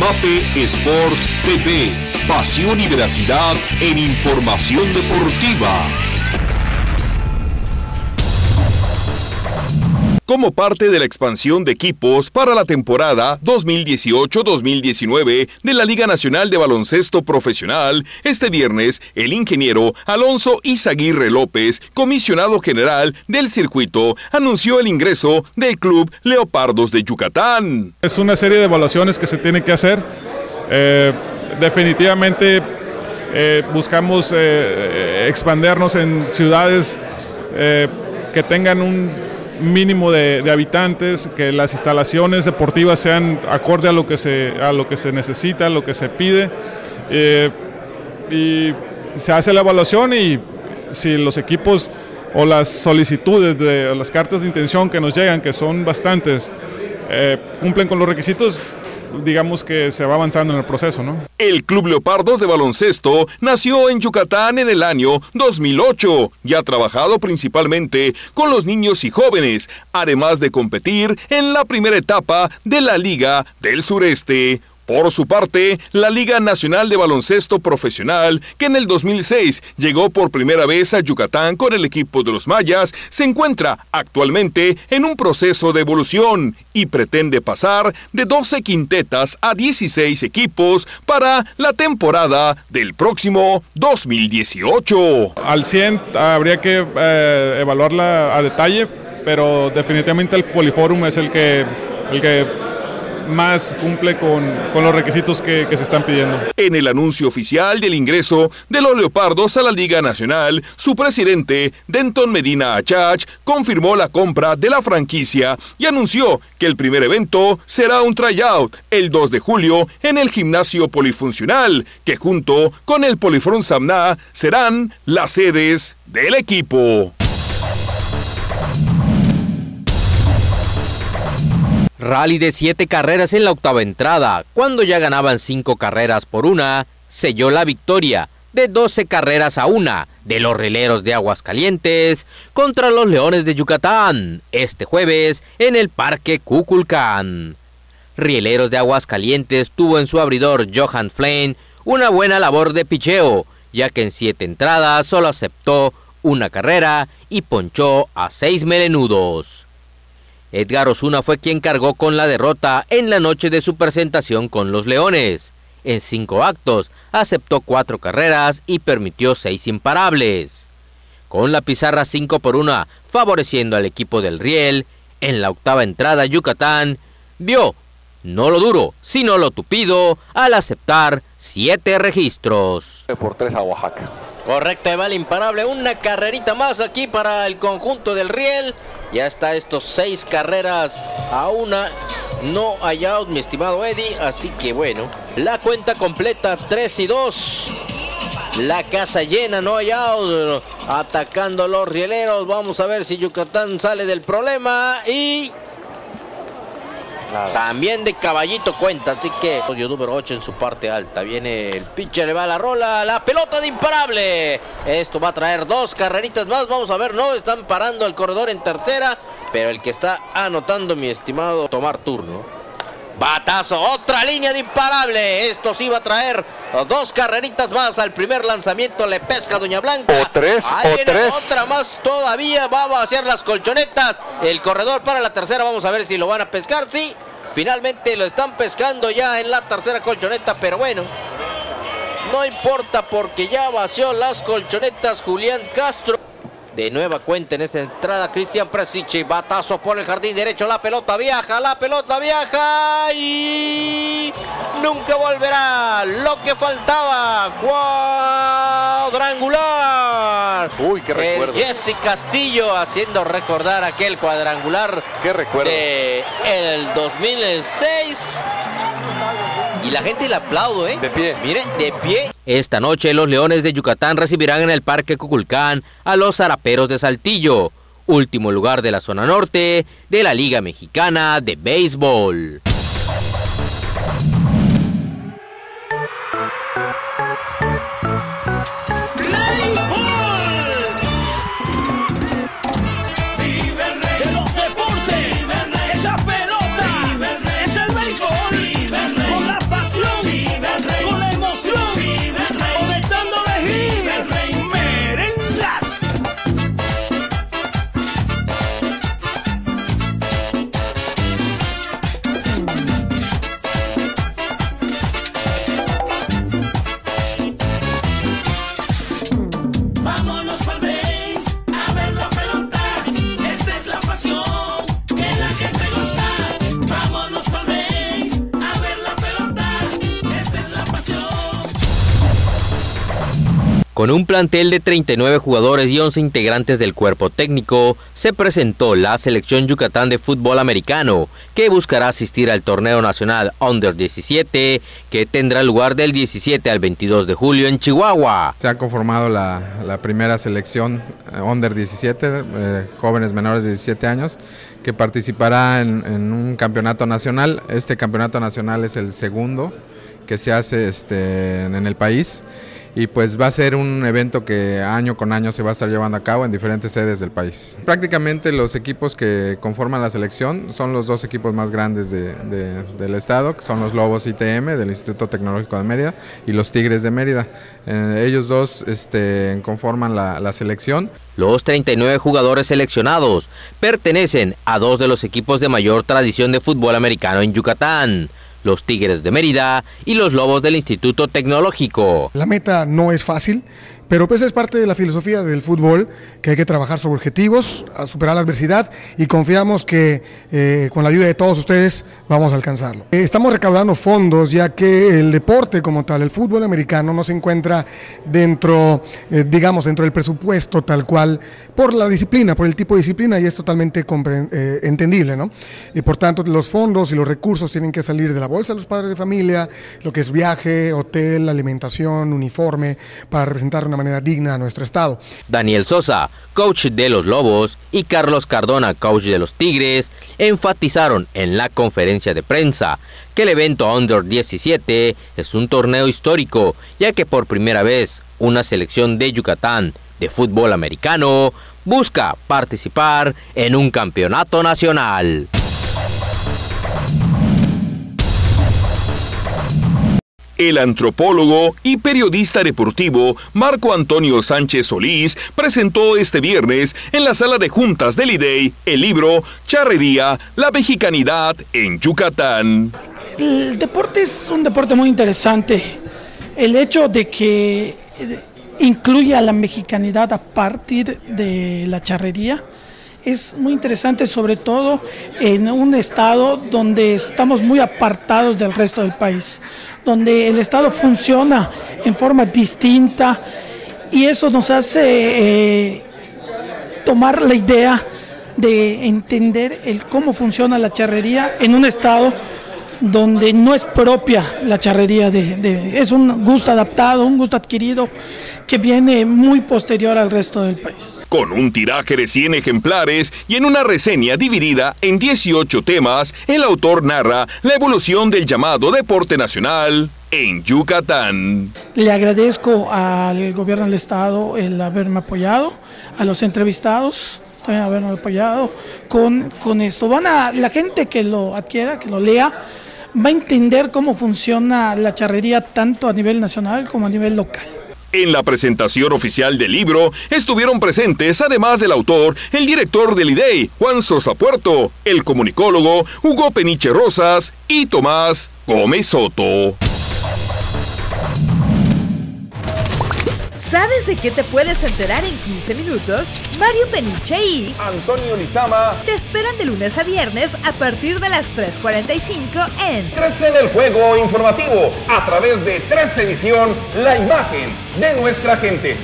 Mape Sport TV. Pasión y veracidad en información deportiva. Como parte de la expansión de equipos para la temporada 2018-2019 de la Liga Nacional de Baloncesto Profesional, este viernes el ingeniero Alonso Izaguirre López, comisionado general del circuito, anunció el ingreso del Club Leopardos de Yucatán. Es una serie de evaluaciones que se tiene que hacer. Eh, definitivamente eh, buscamos eh, expandernos en ciudades que tengan un mínimo de, habitantes, que las instalaciones deportivas sean acorde a lo que se, a lo que se necesita, a lo que se pide. Eh, y se hace la evaluación y si los equipos o las solicitudes de las cartas de intención que nos llegan, que son bastantes, eh, cumplen con los requisitos, digamos que se va avanzando en el proceso, ¿no? El Club Leopardos de Baloncesto nació en Yucatán en el año 2008 y ha trabajado principalmente con los niños y jóvenes, además de competir en la primera etapa de la Liga del Sureste. Por su parte, la Liga Nacional de Baloncesto Profesional, que en el 2006 llegó por primera vez a Yucatán con el equipo de los Mayas, se encuentra actualmente en un proceso de evolución y pretende pasar de 12 quintetas a 16 equipos para la temporada del próximo 2018. Al 100 habría que eh, evaluarla a detalle, pero definitivamente el Poliforum es el que, el que más cumple con, los requisitos que, se están pidiendo. En el anuncio oficial del ingreso de los Leopardos a la Liga Nacional, su presidente, Denton Medina Achach, confirmó la compra de la franquicia y anunció que el primer evento será un tryout el 2 de julio en el gimnasio polifuncional, que junto con el Polifront Samna serán las sedes del equipo. Rally de siete carreras en la octava entrada, cuando ya ganaban cinco carreras por una, selló la victoria de 12 carreras a una de los rieleros de Aguascalientes contra los Leones de Yucatán este jueves en el Parque Cuculcán. Rieleros de Aguascalientes tuvo en su abridor Johan Flane una buena labor de picheo, ya que en siete entradas solo aceptó una carrera y ponchó a seis melenudos. Edgar Osuna fue quien cargó con la derrota en la noche de su presentación con los Leones. En cinco actos aceptó cuatro carreras y permitió seis imparables. Con la pizarra 5 por 1 favoreciendo al equipo del Riel, en la octava entrada Yucatán vio no lo duro, sino lo tupido al aceptar siete registros. Por tres a Oaxaca. Correcto, Eval imparable. Una carrerita más aquí para el conjunto del Riel. Ya está estos seis carreras a una. No hay out, mi estimado Eddie. Así que bueno, la cuenta completa 3 y 2. La casa llena, no hay out. Atacando los rieleros. Vamos a ver si Yucatán sale del problema. Y también de caballito cuenta, así que número 8 en su parte alta. Viene el pitcher, le va la rola, la pelota de imparable. Esto va a traer dos carreritas más. Vamos a ver, no están parando el corredor en tercera, pero el que está anotando, mi estimado, tomar turno. Batazo, otra línea de imparable. Esto sí va a traer dos carreritas más al primer lanzamiento. Le pesca Doña Blanca. O tres, Ahí o tres. Otra más todavía. Va a hacer las colchonetas. El corredor para la tercera. Vamos a ver si lo van a pescar. Sí, finalmente lo están pescando ya en la tercera colchoneta. Pero bueno, no importa porque ya vació las colchonetas Julián Castro. De nueva cuenta en esta entrada, Cristian Presichi, batazo por el jardín derecho, la pelota viaja, la pelota viaja y nunca volverá. Lo que faltaba, cuadrangular. Uy, qué recuerdo. Jesse Castillo haciendo recordar aquel cuadrangular. Qué recuerdo. De el 2006. Y la gente le aplaudo, ¿eh? De pie. Mire, de pie. Esta noche los Leones de Yucatán recibirán en el Parque Cuculcán a los Zaraperos de Saltillo, último lugar de la zona norte de la Liga Mexicana de Béisbol. Con un plantel de 39 jugadores y 11 integrantes del cuerpo técnico, se presentó la selección Yucatán de fútbol americano, que buscará asistir al torneo nacional Under 17, que tendrá lugar del 17 al 22 de julio en Chihuahua. Se ha conformado la, primera selección eh, Under 17, eh, jóvenes menores de 17 años, que participará en, en un campeonato nacional. Este campeonato nacional es el segundo que se hace este, en el país y pues va a ser un evento que año con año se va a estar llevando a cabo en diferentes sedes del país. Prácticamente los equipos que conforman la selección son los dos equipos más grandes del estado, que son los Lobos ITM del Instituto Tecnológico de Mérida y los Tigres de Mérida. Eh, ellos dos este, conforman la, la selección. Los 39 jugadores seleccionados pertenecen a dos de los equipos de mayor tradición de fútbol americano en Yucatán los Tigres de Mérida y los Lobos del Instituto Tecnológico. La meta no es fácil, pero pues es parte de la filosofía del fútbol, que hay que trabajar sobre objetivos, a superar la adversidad y confiamos que eh, con la ayuda de todos ustedes vamos a alcanzarlo. Eh, estamos recaudando fondos ya que el deporte como tal, el fútbol americano, no se encuentra dentro, eh, digamos, dentro del presupuesto tal cual por la disciplina, por el tipo de disciplina y es totalmente entendible, ¿no? Y por tanto los fondos y los recursos tienen que salir de la bolsa de los padres de familia, lo que es viaje, hotel, alimentación, uniforme, para representar una manera digna a nuestro Estado. Daniel Sosa, coach de los Lobos, y Carlos Cardona, coach de los Tigres, enfatizaron en la conferencia de prensa que el evento Under 17 es un torneo histórico, ya que por primera vez una selección de Yucatán de fútbol americano busca participar en un campeonato nacional. El antropólogo y periodista deportivo Marco Antonio Sánchez Solís presentó este viernes en la sala de juntas del IDEI el libro Charrería, la mexicanidad en Yucatán. El deporte es un deporte muy interesante. El hecho de que incluya la mexicanidad a partir de la charrería es muy interesante, sobre todo en un estado donde estamos muy apartados del resto del país, donde el estado funciona en forma distinta y eso nos hace eh, tomar la idea de entender el cómo funciona la charrería en un estado donde no es propia la charrería, de, es un gusto adaptado, un gusto adquirido que viene muy posterior al resto del país. Con un tiraje de 100 ejemplares y en una reseña dividida en 18 temas, el autor narra la evolución del llamado deporte nacional en Yucatán. Le agradezco al gobierno del estado el haberme apoyado, a los entrevistados también haberme apoyado con, con esto. Van a, la gente que lo adquiera, que lo lea, va a entender cómo funciona la charrería tanto a nivel nacional como a nivel local. En la presentación oficial del libro estuvieron presentes, además del autor, el director del IDEI, Juan Sosa Puerto, el comunicólogo Hugo Peniche Rosas y Tomás Gómez Soto. ¿Sabes de qué te puedes enterar en 15 minutos? Mario Peniche y Antonio Lizama te esperan de lunes a viernes a partir de las 3.45 en 13 del Juego Informativo a través de 13 Edición, la imagen de nuestra gente.